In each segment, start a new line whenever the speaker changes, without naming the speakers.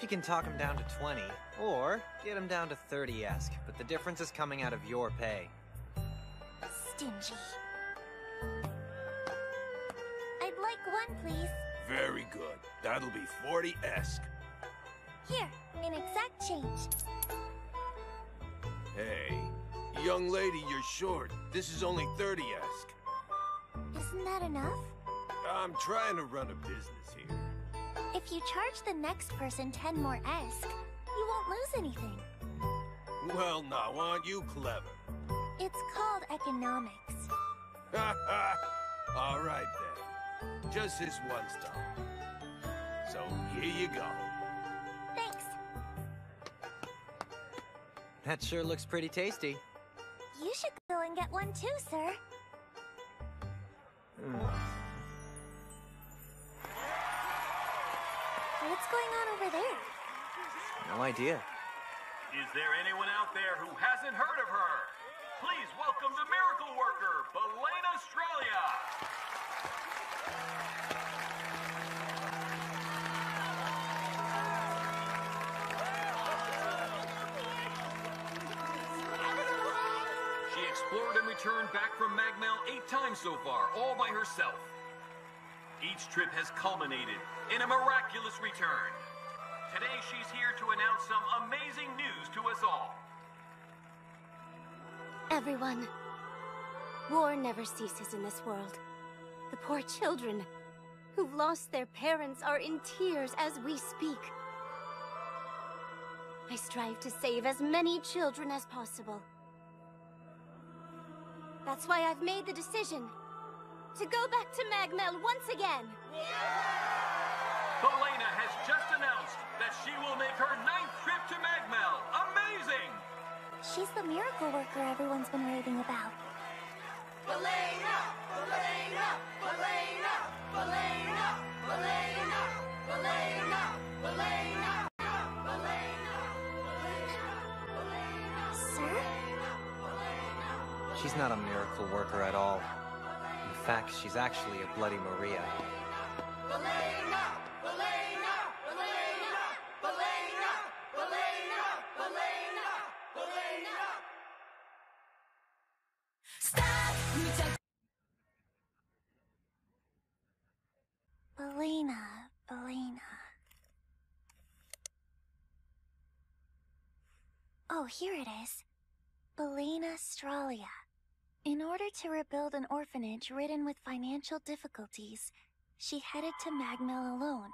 If you can talk him down to 20, or get him down to 30-esque, but the difference is coming out of your pay.
Stingy. I'd like one, please.
Very good. That'll be 40-esque.
Here, in exact change.
Hey, young lady, you're short. This is only 30-esque.
Isn't that enough?
I'm trying to run a business here.
If you charge the next person 10 more esque, you won't lose anything.
Well, now, aren't you clever?
It's called economics.
Ha ha! All right, then. Just this one stone. So, here you go.
That sure looks pretty tasty.
You should go and get one too, sir. What's going on over there?
No idea.
Is there anyone out there who hasn't heard of her? Please welcome the miracle worker, Belena Stralia. Returned back from Magmel eight times so far, all by herself. Each trip has culminated in a miraculous return. Today she's here to announce some amazing news to us all.
Everyone. War never ceases in this world. The poor children who've lost their parents are in tears as we speak. I strive to save as many children as possible. That's why I've made the decision to go back to Magmel once again.
Helena has just announced that she will make her ninth trip to Magmel. Amazing!
She's the miracle worker everyone's been raving about. Sir?
She's not a miracle worker at all. In fact, she's actually a Bloody Maria.
Belena, Belena. Oh, here it is. Belena Stralia. In order to rebuild an orphanage ridden with financial difficulties, she headed to Magmel alone.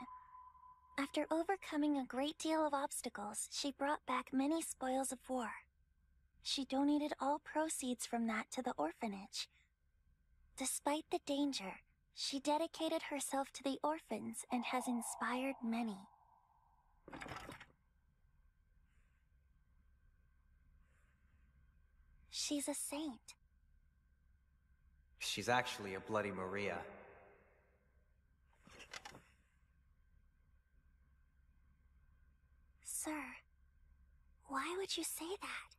After overcoming a great deal of obstacles, she brought back many spoils of war. She donated all proceeds from that to the orphanage. Despite the danger, she dedicated herself to the orphans and has inspired many. She's a saint.
She's actually a Bloody Maria.
Sir, why would you say that?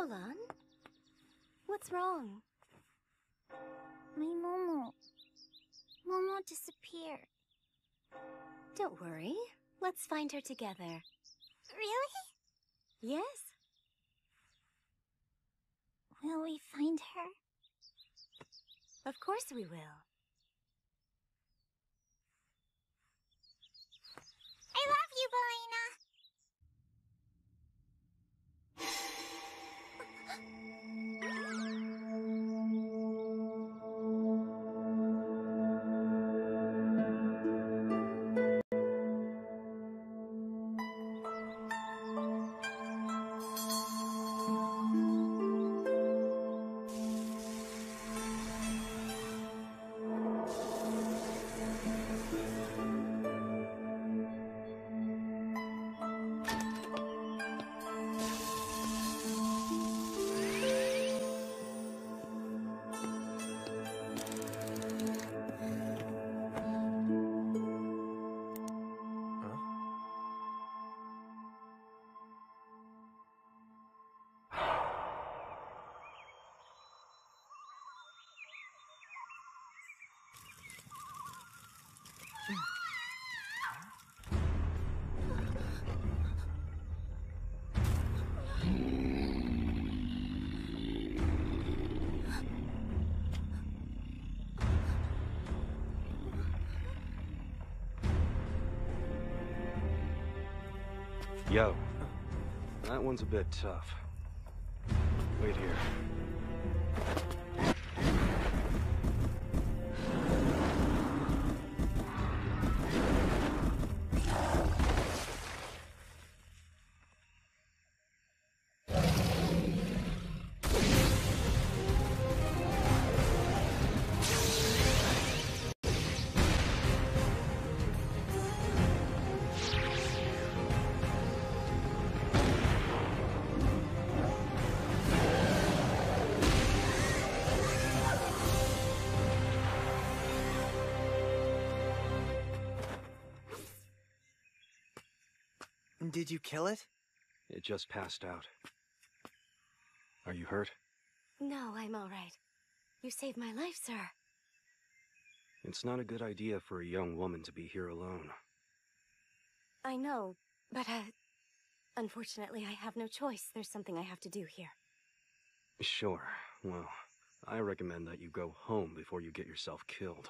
Hold on. What's wrong?
My Momo. Momo disappeared.
Don't worry. Let's find her together.
Really?
Yes.
Will we find her?
Of course we will.
I love you, Belena!
Yo, that one's a bit tough. Wait here.
Did you kill it?
It just passed out. Are you hurt?
No, I'm all right. You saved my life, sir.
It's not a good idea for a young woman to be here alone.
I know, but, uh... Unfortunately, I have no choice. There's something I have to do here.
Sure. Well, I recommend that you go home before you get yourself killed.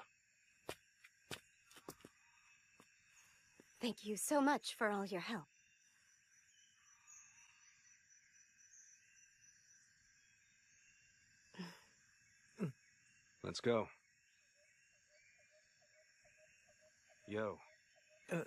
Thank you so much for all your help.
Let's go. Yo.
Uh,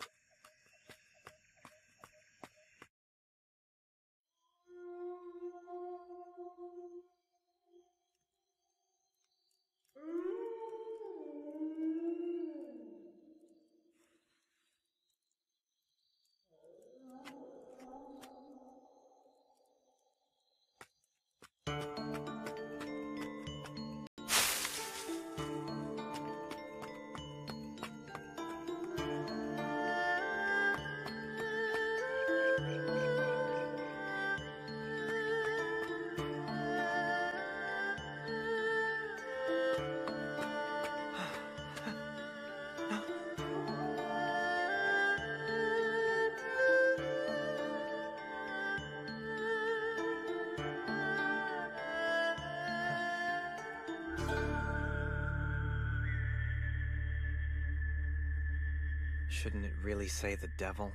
Shouldn't it really say the devil?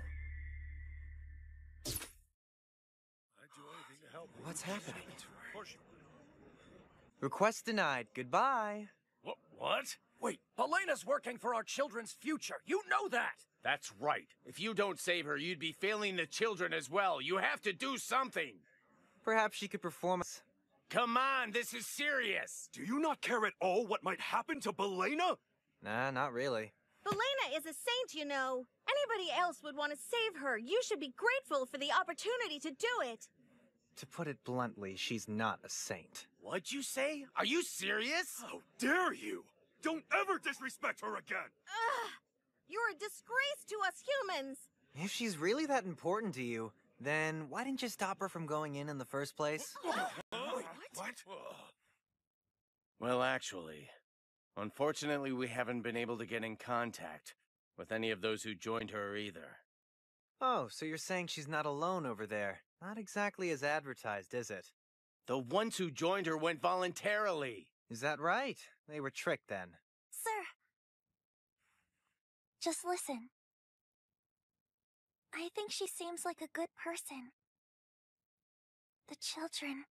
What's happening? Request denied. Goodbye.
What? What? Wait, Helena's working for our children's future. You know that!
That's right. If you don't save her, you'd be failing the children as well. You have to do something.
Perhaps she could perform.
Come on, this is serious.
Do you not care at all what might happen to Belena?
Nah, not really.
Belena is a saint, you know. Anybody else would want to save her. You should be grateful for the opportunity to do it.
To put it bluntly, she's not a saint.
What'd you say? Are you serious?
How dare you! Don't ever disrespect her again!
Ugh! You're a disgrace to us humans!
If she's really that important to you, then why didn't you stop her from going in in the first place?
what?
Well, actually, unfortunately, we haven't been able to get in contact with any of those who joined her either.
Oh, so you're saying she's not alone over there? Not exactly as advertised, is it?
The ones who joined her went voluntarily.
Is that right? They were tricked then.
Sir. Just listen. I think she seems like a good person. The children.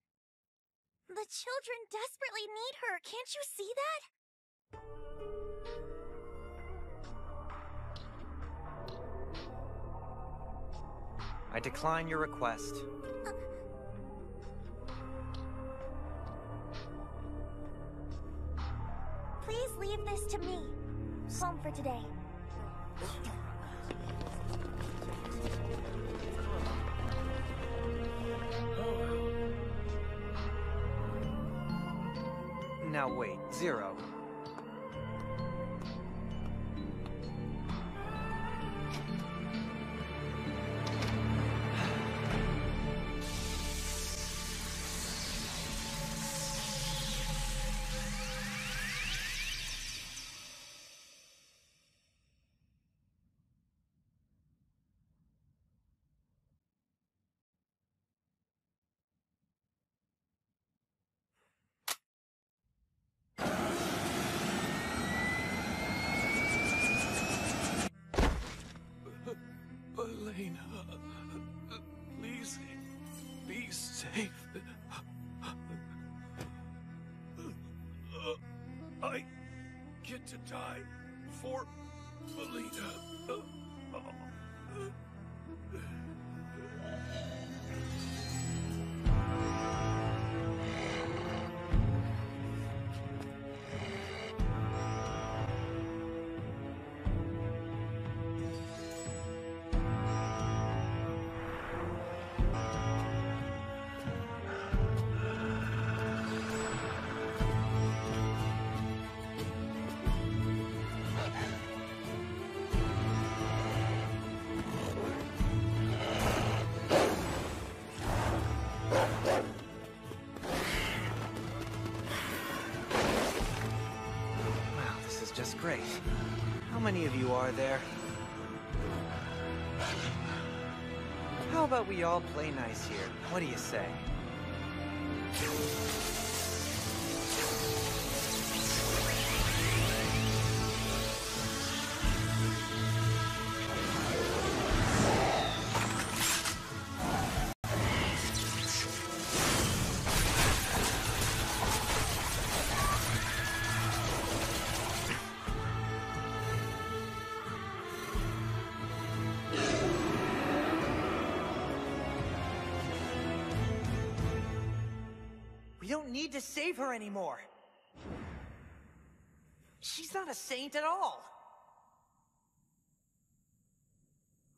The children desperately need her. Can't you see that?
I decline your request.
Please leave this to me. Home for today.
Safe. I get to die for Melina.
Great. How many of you are there? How about we all play nice here? What do you say? Need to save her anymore. She's not a saint at all.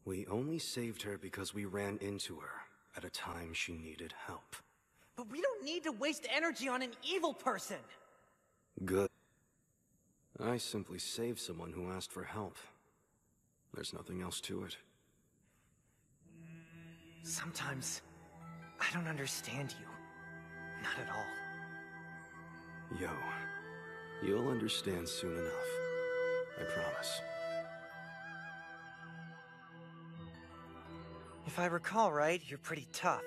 We only saved her because we ran into her at a time she needed help.
But we don't need to waste energy on an evil person.
Good. I simply saved someone who asked for help. There's nothing else to it.
Sometimes, I don't understand you. Not at all.
Yo, you'll understand soon enough. I promise.
If I recall right, you're pretty tough.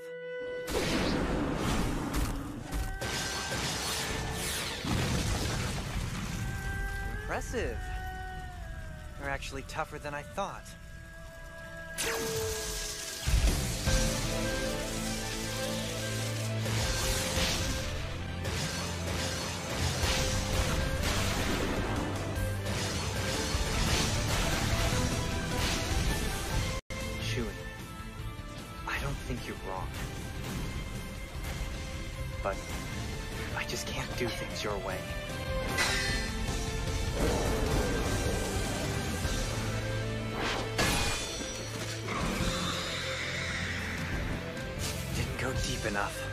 Impressive. You're actually tougher than I thought. Your way. Didn't go deep enough.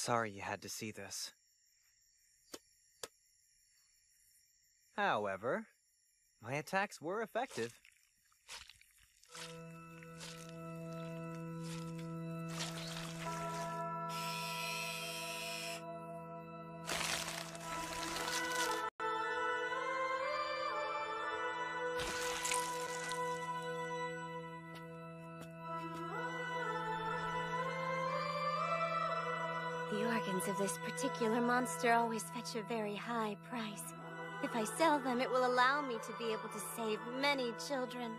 Sorry you had to see this. However, my attacks were effective.
Particular monster always fetch a very high price. If I sell them, it will allow me to be able to save many children.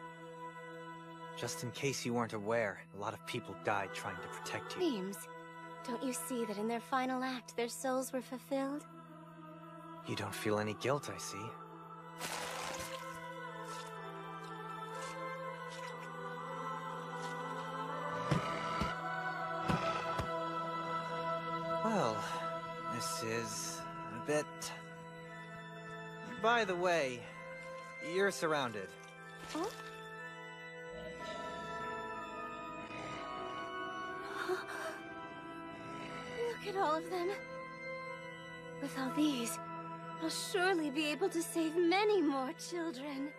Just in case you weren't aware, a lot of people died trying to protect you.
Beams, don't you see that in their final act, their souls were fulfilled?
You don't feel any guilt, I see. By the way, you're surrounded.
Huh? Look at all of them. With all these, I'll surely be able to save many more children.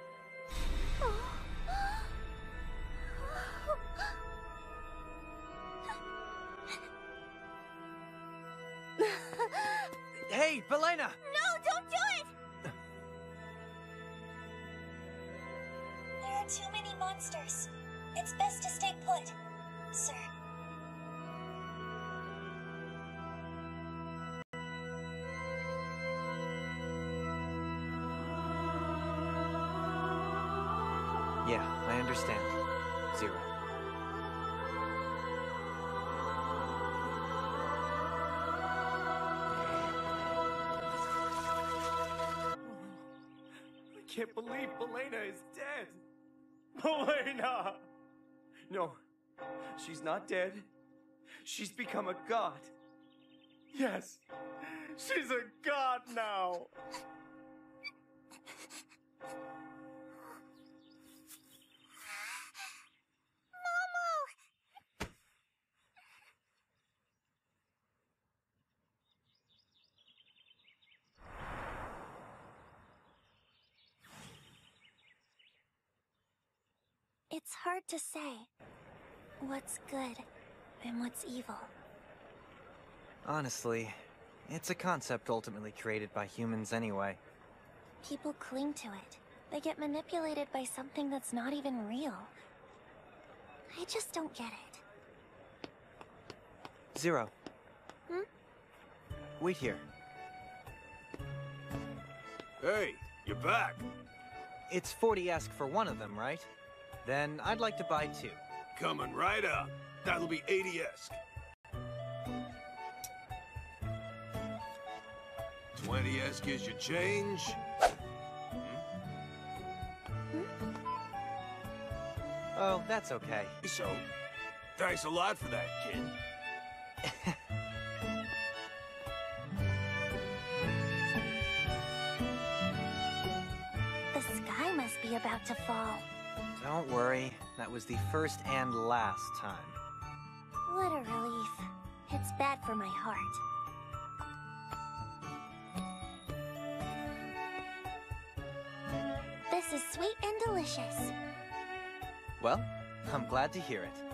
Yeah, I understand. Zero.
I can't believe Belena is dead. Belena! No, she's not dead. She's become a god. Yes, she's a god now.
It's hard to say what's good and what's evil.
Honestly, it's a concept ultimately created by humans anyway.
People cling to it. They get manipulated by something that's not even real. I just don't get it.
Zero.
Hmm?
Wait here.
Hey, you're back.
It's 40 esque for one of them, right? Then I'd like to buy two.
Coming right up. That'll be 80-esque. 20-esque is your change. Hmm?
Oh, that's okay.
So, thanks a lot for that, kid.
The sky must be about to fall.
Don't worry, that was the first and last time.
What a relief. It's bad for my heart. This is sweet and delicious.
Well, I'm glad to hear it.